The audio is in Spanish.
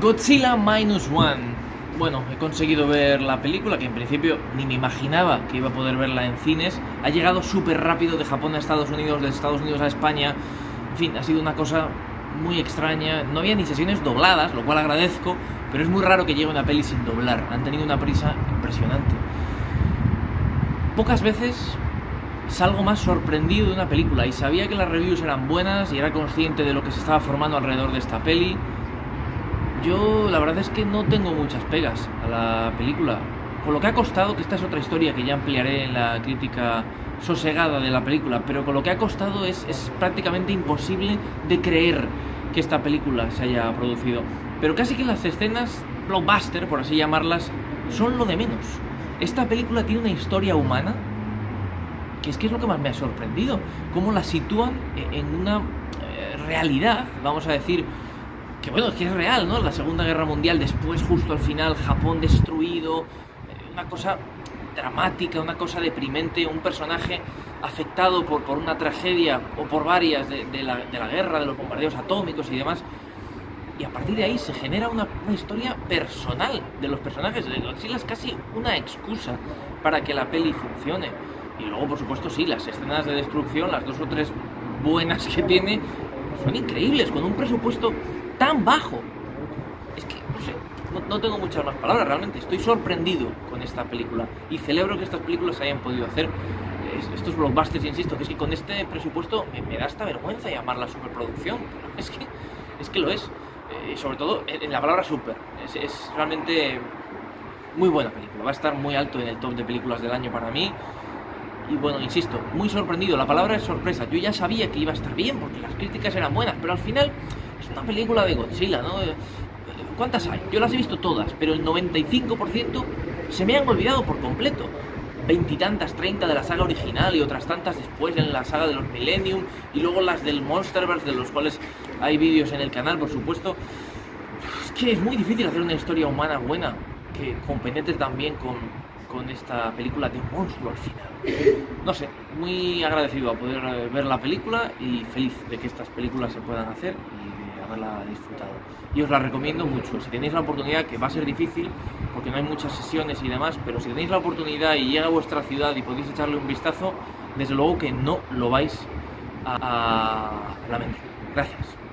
Godzilla Minus One. Bueno, he conseguido ver la película, que en principio ni me imaginaba que iba a poder verla en cines. Ha llegado súper rápido de Japón a Estados Unidos, de Estados Unidos a España. En fin, ha sido una cosa muy extraña. No había ni sesiones dobladas, lo cual agradezco, pero es muy raro que llegue una peli sin doblar. Han tenido una prisa impresionante. Pocas veces salgo más sorprendido de una película y sabía que las reviews eran buenas y era consciente de lo que se estaba formando alrededor de esta peli yo la verdad es que no tengo muchas pegas a la película. Con lo que ha costado, que esta es otra historia que ya ampliaré en la crítica sosegada de la película, pero con lo que ha costado es, es prácticamente imposible de creer que esta película se haya producido. Pero casi que las escenas blockbuster, por así llamarlas, son lo de menos. Esta película tiene una historia humana que es que es lo que más me ha sorprendido. Cómo la sitúan en una eh, realidad, vamos a decir, que bueno, que es real, ¿no? La Segunda Guerra Mundial, después, justo al final, Japón destruido, eh, una cosa dramática, una cosa deprimente, un personaje afectado por, por una tragedia o por varias de, la, de, la, guerra, de los bombardeos atómicos y demás. Y a partir de ahí se genera una, una historia personal de los personajes. Godzilla es casi una excusa para que la peli funcione. Y luego, por supuesto, sí, las escenas de destrucción, las dos o tres buenas que tiene, son increíbles, con un presupuesto tan bajo. Es que, no sé, no, tengo muchas más palabras, realmente. Estoy sorprendido con esta película y celebro que estas películas hayan podido hacer. Estos blockbusters, insisto, que es que con este presupuesto me, da esta vergüenza llamarla superproducción. Es que, es que lo es. Eh, sobre todo en, la palabra super. Es, es realmente muy buena película. Va a estar muy alto en el top de películas del año para mí. Y bueno, insisto, muy sorprendido. La palabra es sorpresa. Yo ya sabía que iba a estar bien porque las críticas eran buenas, pero al final una película de Godzilla, ¿no? Eh, ¿Cuántas hay? Yo las he visto todas, pero el 95% se me han olvidado por completo. Veintitantas, treinta de la saga original y otras tantas después en la saga de los Millennium y luego las del Monsterverse, de los cuales hay vídeos en el canal, por supuesto. Es que es muy difícil hacer una historia humana buena que compenetre también con, con esta película de monstruo al final. No sé, muy agradecido a poder eh, ver la película y feliz de que estas películas se puedan hacer haberla disfrutado. Y os la recomiendo mucho. Si tenéis la oportunidad, que va a ser difícil porque no hay muchas sesiones y demás, pero si tenéis la oportunidad y llega a vuestra ciudad y podéis echarle un vistazo, desde luego que no lo vais a, lamentar. Gracias.